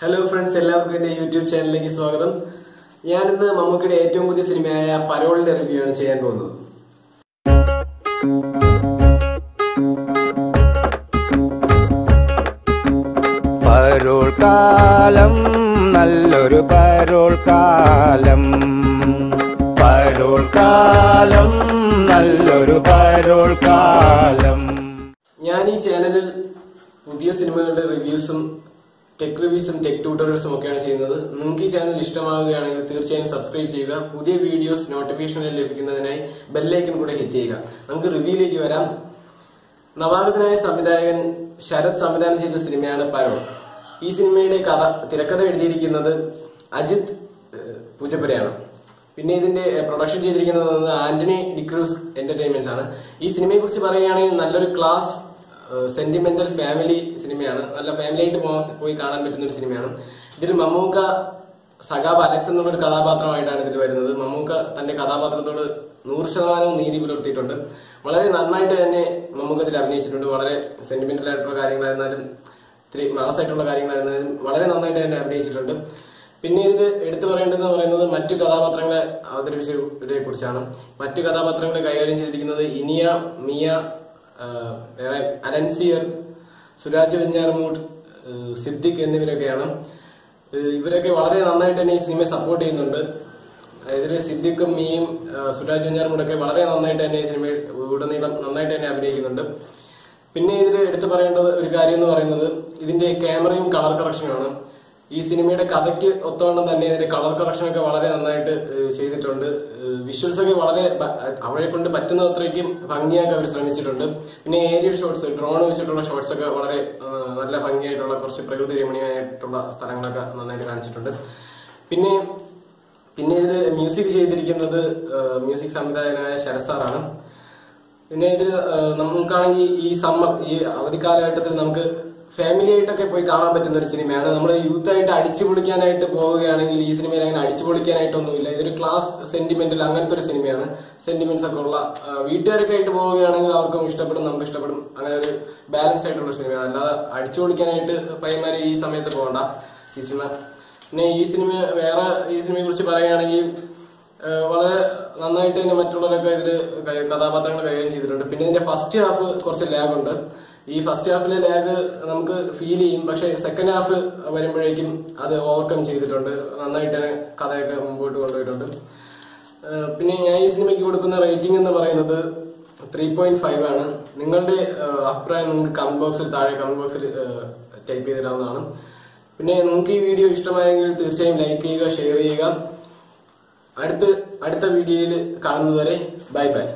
Hello friends എല്ലാവർക്കും എന്റെ YouTube ചാനലിലേക്ക് സ്വാഗതം. ഞാനിന്ന് മമ്മൂക്കിയുടെ ഏറ്റവും പുതിയ സിനിമയായ പരോളിന്റെ റിവ്യൂ ആണ് ചെയ്യാൻ പോകുന്നത്. പരോൾ കാലം നല്ലൊരു പരോൾ കാലം. പരോൾ കാലം നല്ലൊരു പരോൾ കാലം. ഞാൻ ഈ ചാനലിൽ പുതിയ സിനിമകളുടെ റിവ്യൂസും ടെക് റിവ്യൂസും ടെക് ട്യൂട്ടോറിയൽസും ഒക്കെയാണ് ചെയ്യുന്നത്. നിങ്ങൾക്ക് ഈ ചാനൽ ഇഷ്ടമാവുകയാണെങ്കിൽ തീർച്ചയായും സബ്സ്ക്രൈബ് ചെയ്യുക. പുതിയ വീഡിയോസ് നോട്ടിഫിക്കേഷനിൽ ലഭിക്കുന്നതിനായി ബെല്ലൈക്കൺ കൂടെ ഹിറ്റ് ചെയ്യുക. നമുക്ക് റിവ്യൂയിലേക്ക് വരാം. നവാഗതനായ സംവിധായകൻ ശരത് സംവിധാനം ചെയ്ത സിനിമയാണ് പരോൾ ഈ സിനിമയുടെ കഥ തിരക്കഥ എഴുതിയിരിക്കുന്നത് അജിത് പൂജപ്പുരയാണ്. പിന്നെ ഇതിന്റെ പ്രൊഡക്ഷൻ ചെയ്തിരിക്കുന്നത് ആന്റണി ഡിക്രൂസ് എന്റർടൈൻമെന്റ്സ് ആണ്. ഈ സിനിമയെ കുറിച്ച് പറയുകയാണെങ്കിൽ നല്ലൊരു ക്ലാസ് സെന്റിമെന്റൽ ഫാമിലി സിനിമയാണ് നല്ല ഫാമിലി ആയിട്ട് പോയി കാണാൻ പറ്റുന്ന ഒരു സിനിമയാണ് ഇതിൽ മമ്മൂക്ക സഖാബ് അലക്സ് എന്നുള്ളൊരു കഥാപാത്രമായിട്ടാണ് ഇതിൽ വരുന്നത്. മമ്മൂക്ക തന്റെ കഥാപാത്രത്തോട് നൂറ് ശതമാനവും നീതി പുലർത്തിയിട്ടുണ്ട്. വളരെ നന്നായിട്ട് തന്നെ മമ്മൂക്ക ഇതിൽ അഭിനയിച്ചിട്ടുണ്ട്. വളരെ സെന്റിമെന്റൽ ആയിട്ടുള്ള കാര്യങ്ങളായിരുന്നാലും ഇത്തിരി മാസമായിട്ടുള്ള കാര്യങ്ങളായിരുന്നാലും വളരെ നന്നായിട്ട് തന്നെ അഭിനയിച്ചിട്ടുണ്ട്. പിന്നെ ഇതിൽ എടുത്തു പറയേണ്ടതെന്ന് പറയുന്നത് മറ്റു കഥാപാത്രങ്ങളെ അവതരിപ്പിച്ചതിനെ കുറിച്ചാണ് മറ്റു കഥാപാത്രങ്ങളെ കൈകാര്യം ചെയ്തിരിക്കുന്നത് ഇനിയ മിയ വേറെ അനൻസിയർ സുരാജ് വെഞ്ഞാർമൂട്ട് സിദ്ദിഖ് എന്നിവരൊക്കെയാണ്. ഇവരൊക്കെ വളരെ നന്നായിട്ട് തന്നെ ഈ സിനിമയെ സപ്പോർട്ട് ചെയ്യുന്നുണ്ട്. ഇതിൽ സിദ്ദിഖും മീയും സുരാജ് വെഞ്ഞാറമൂടൊക്കെ വളരെ നന്നായിട്ട് തന്നെ ഈ സിനിമയിൽ ഉടനീളം നന്നായിട്ട് തന്നെ അഭിനയിക്കുന്നുണ്ട്. പിന്നെ ഇതിൽ എടുത്തു പറയേണ്ടത് ഒരു കാര്യം എന്ന് പറയുന്നത് ഇതിന്റെ ക്യാമറയും കളർ കറക്ഷനുമാണ് ഈ സിനിമയുടെ കഥയ്ക്ക് ഒത്തവണ്ണം തന്നെ ഇതിന്റെ കളർ കറക്ഷൻ ഒക്കെ വളരെ നന്നായിട്ട് ചെയ്തിട്ടുണ്ട്. വിഷ്വൽസ് ഒക്കെ വളരെ അവരെ കൊണ്ട് പറ്റുന്ന അത്രയ്ക്കും ഭംഗിയാക്കി അവർ ശ്രമിച്ചിട്ടുണ്ട്. പിന്നെ ഏരിയൽ ഷോട്ട്സ് ഡ്രോൺ വെച്ചിട്ടുള്ള ഷോട്ട്സ് ഒക്കെ വളരെ നല്ല ഭംഗിയായിട്ടുള്ള കുറച്ച് പ്രകൃതി രമണീയമായിട്ടുള്ള സ്ഥലങ്ങളൊക്കെ നന്നായിട്ട് കാണിച്ചിട്ടുണ്ട്. പിന്നെ പിന്നെ ഇതിൽ മ്യൂസിക് ചെയ്തിരിക്കുന്നത് മ്യൂസിക് സംവിധായകനായ ശരത് സാറാണ് പിന്നെ ഇതിൽ നമുക്കാണെങ്കിൽ ഈ സമ്മർ ഈ അവധി കാലഘട്ടത്തിൽ നമുക്ക് ഫാമിലി ആയിട്ടൊക്കെ പോയി കാണാൻ പറ്റുന്ന ഒരു സിനിമയാണ്. നമ്മൾ യൂത്ത് ആയിട്ട് അടിച്ചു പൊളിക്കാനായിട്ട് പോവുകയാണെങ്കിൽ ഈ സിനിമയിൽ അങ്ങനെ അടിച്ചു പൊളിക്കാനായിട്ടൊന്നുമില്ല. ഇതൊരു ക്ലാസ് സെന്റിമെന്റൽ അങ്ങനത്തെ ഒരു സിനിമയാണ്. സെന്റിമെന്റ്സ് ഒക്കെ ഉള്ള വീട്ടുകാരൊക്കെ ആയിട്ട് പോവുകയാണെങ്കിൽ അവർക്കും ഇഷ്ടപ്പെടും നമുക്ക് ഇഷ്ടപ്പെടും. അങ്ങനെ ഒരു ബാലൻസ് ആയിട്ടുള്ള സിനിമയാണ്. അല്ലാതെ അടിച്ചു പൊളിക്കാനായിട്ട് പയ്യന്മാരെ ഈ സമയത്ത് പോകണ്ട. ഈ സിനിമ പിന്നെ ഈ സിനിമ വേറെ ഈ സിനിമയെ കുറിച്ച് പറയുകയാണെങ്കിൽ വളരെ നന്നായിട്ട് തന്നെ മറ്റുള്ളവരൊക്കെ ഇതിൽ കഥാപാത്രങ്ങൾ കൈകാര്യം ചെയ്തിട്ടുണ്ട്. പിന്നെ ഇതിന്റെ ഫസ്റ്റ് ഹാഫ് കുറച്ച് ലാഗ് ഉണ്ട്. ഈ ഫസ്റ്റ് ഹാഫിലെ ലാഗ് നമുക്ക് ഫീൽ ചെയ്യും. പക്ഷെ സെക്കൻഡ് ഹാഫ് വരുമ്പോഴേക്കും അത് ഓവർകം ചെയ്തിട്ടുണ്ട്. നന്നായിട്ട് തന്നെ കഥയൊക്കെ മുമ്പോട്ട് കൊണ്ടുപോയിട്ടുണ്ട്. പിന്നെ ഞാൻ ഈ സിനിമയ്ക്ക് കൊടുക്കുന്ന റേറ്റിംഗ് എന്ന് പറയുന്നത് ത്രീ പോയിന്റ് ഫൈവ് ആണ്. നിങ്ങളുടെ അഭിപ്രായം നിങ്ങൾക്ക് കമന്റ് ബോക്സിൽ താഴെ കമന്റ് ബോക്സിൽ ടൈപ്പ് ചെയ്തിടാവുന്നതാണ്. പിന്നെ നിങ്ങൾക്ക് ഈ വീഡിയോ ഇഷ്ടമായെങ്കിൽ തീർച്ചയായും ലൈക്ക് ചെയ്യുക ഷെയർ ചെയ്യുക. അടുത്ത അടുത്ത വീഡിയോയിൽ കാണുന്നതുവരെ ബൈ ബൈ